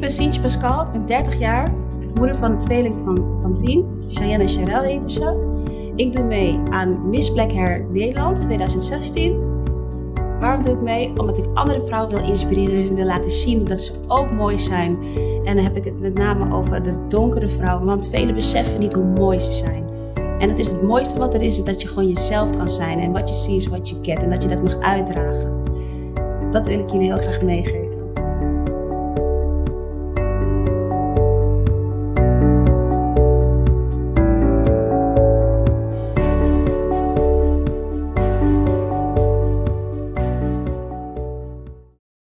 Ik ben Sientje Pascal, ik ben 30 jaar, moeder van een tweeling van, van 10. Cheyenne en Charel heten ze. Ik doe mee aan Miss Black Hair Nederland 2016. Waarom doe ik mee? Omdat ik andere vrouwen wil inspireren en wil laten zien dat ze ook mooi zijn. En dan heb ik het met name over de donkere vrouwen, want velen beseffen niet hoe mooi ze zijn. En het is het mooiste wat er is, is dat je gewoon jezelf kan zijn. En wat je ziet is wat je kent En dat je dat mag uitdragen. Dat wil ik jullie heel graag meegeven.